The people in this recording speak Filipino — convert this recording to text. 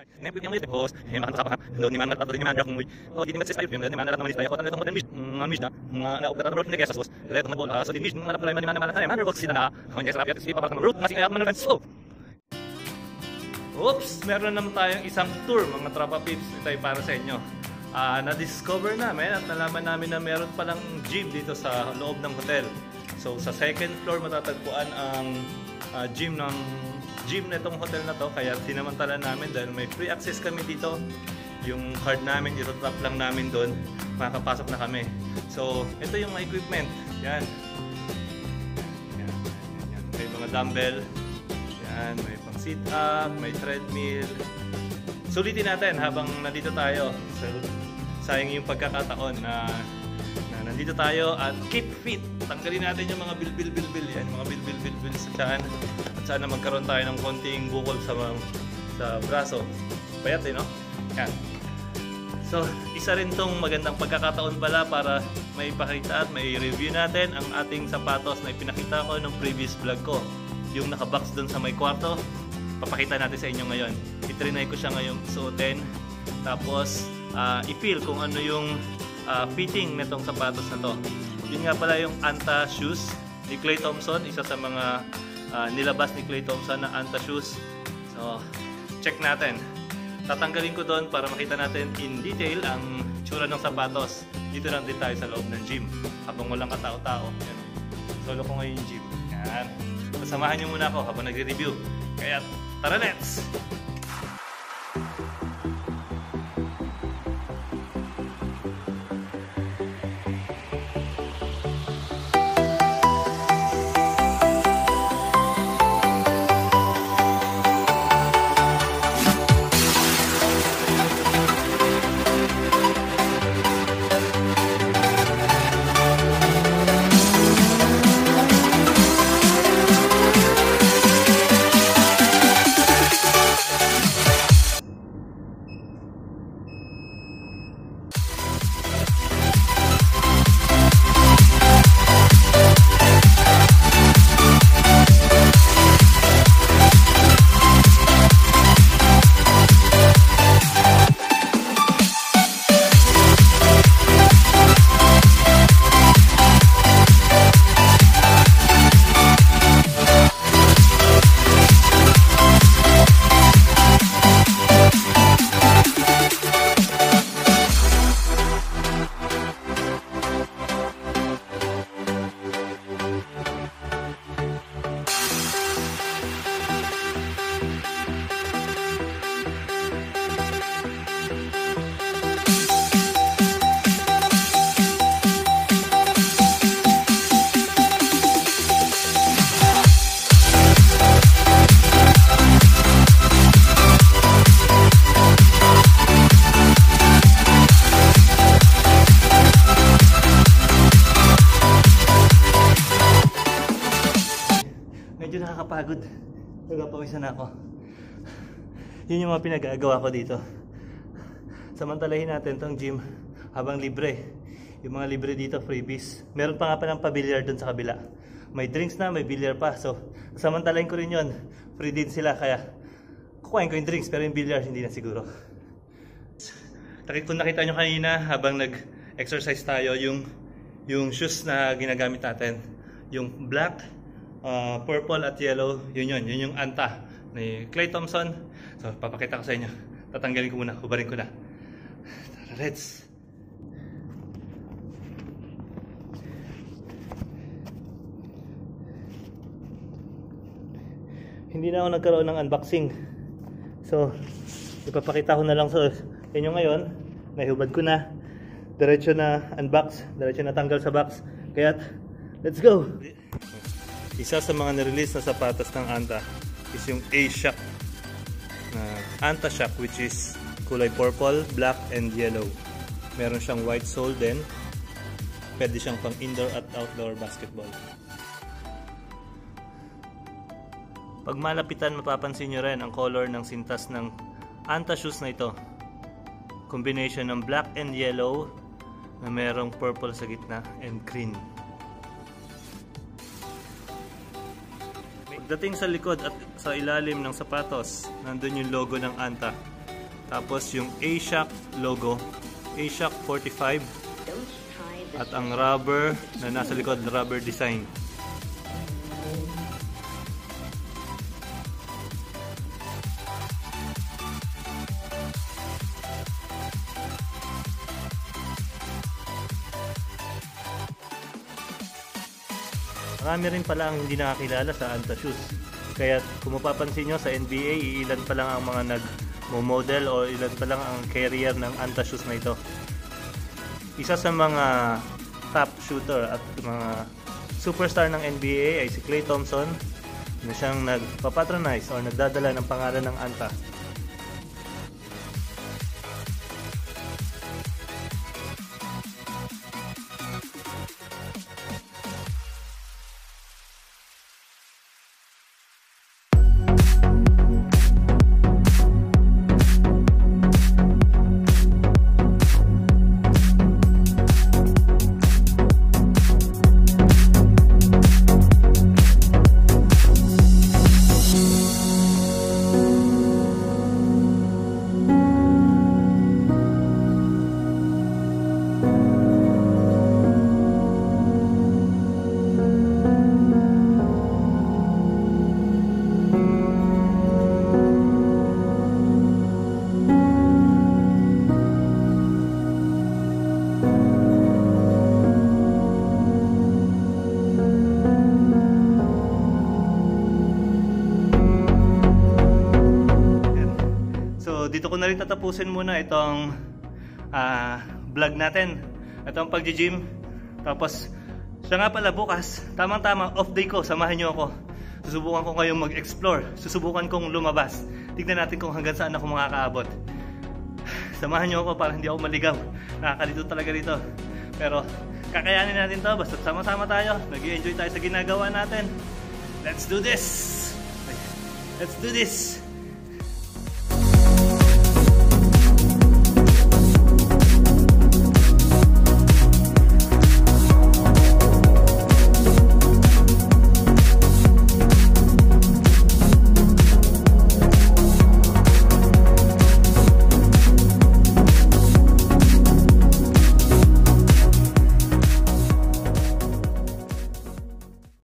Nem porque amanhã depois, eh, makan sa no ni man natatado ni man kung oh di man sa ni man natatado ni style ko tanong mo din mga mis na mga na opera road ni kesa sos leto mo bola so di mis na problema ni man man man box sila na kung yes rapiat si papa root mas kaya man so Oops, meron naman tayong isang tour mga tropa peeps ito ay para sa inyo. Ah, na-discover namin at nalaman namin na meron palang gym dito sa loob ng hotel. So sa second floor matatagpuan ang ah, gym ng gym na itong hotel na to kaya sinamantala namin dahil may free access kami dito. Yung card namin, ito-tap lang namin doon, makakapasok na kami. So, ito yung mga equipment. Yan. Yan, yan. May mga dumbbell. Yan, may pang sit up, may treadmill. Sulitin natin habang nandito tayo. So, sayang yung pagkakataon na, na nandito tayo at keep fit. Tanggalin natin yung mga bil-bil-bil-bil yan, mga bil-bil-bil-bil sa tiyan. At sana magkaroon tayo ng konting bukol sa mga, sa braso. Payat eh, no? Yan. So, isa rin tong magandang pagkakataon pala para may ipakita at may review natin ang ating sapatos na ipinakita ko nung previous vlog ko. Yung nakabox doon sa may kwarto, papakita natin sa inyo ngayon. Itrinay ko siya ngayong suotin. Tapos, ah, i-feel kung ano yung ah, fitting nitong sapatos na to. Yun nga pala yung Anta shoes ni Clay Thompson, isa sa mga ah, nilabas ni Clay Thompson na Anta shoes. So, check natin. Tatanggalin ko doon para makita natin in detail ang tsura ng sapatos. Dito lang din tayo sa loob ng gym. Habang walang katao-tao. Solo ko ngayon yung gym. Yan. Samahan niyo muna ako habang nagre-review. Kaya tara let's! Nakakapagod. Nagpapawisan na ako. Yun yung mga pinagagawa ko dito. Samantalahin natin tong gym habang libre. Yung mga libre dito, freebies. Meron pa nga pa ng pabilyar dun sa kabila. May drinks na, may bilyar pa. So, samantalahin ko rin yun. Free din sila, kaya kukuhain ko yung drinks, pero yung bilyar hindi na siguro. Kung nakita nyo kanina habang nag-exercise tayo, yung, yung shoes na ginagamit natin. Yung black, uh, purple at yellow, yun yun. Yun yung anta ni Clay Thompson. So, papakita ko sa inyo. Tatanggalin ko muna, hubarin ko na. Tara, let's! Hindi na ako nagkaroon ng unboxing. So, ipapakita ko na lang sa inyo ngayon. Nahubad ko na. Diretso na unbox. Diretso na tanggal sa box. Kaya, let's go! Isa sa mga nirelease na sapatos ng Anta is yung A-Shock na Anta Shock which is kulay purple, black, and yellow. Meron siyang white sole din. Pwede siyang pang indoor at outdoor basketball. Pag malapitan, mapapansin nyo rin ang color ng sintas ng Anta shoes na ito. Combination ng black and yellow na merong purple sa gitna and green. Pagdating sa likod at sa ilalim ng sapatos, nandun yung logo ng Anta. Tapos yung A-Shock logo, A-Shock 45 at ang rubber na nasa likod, rubber design. Marami rin pala ang hindi nakakilala sa Anta Shoes. Kaya kung mapapansin nyo sa NBA, ilan pa lang ang mga nag-model o ilan pa lang ang carrier ng Anta Shoes na ito. Isa sa mga top shooter at mga superstar ng NBA ay si Klay Thompson na siyang nagpapatronize o nagdadala ng pangalan ng Anta. Dito ko na rin tatapusin muna itong ah, vlog natin. Itong pag-gym. Tapos, siya nga pala bukas, tamang-tama, off day ko, samahan niyo ako. Susubukan ko kayong mag-explore. Susubukan kong lumabas. Tignan natin kung hanggang saan ako makakaabot. Samahan niyo ako para hindi ako maligaw. Nakakalito talaga dito. Pero, kakayanin natin to. Basta sama-sama tayo. nag enjoy tayo sa ginagawa natin. Let's do this! Let's do this!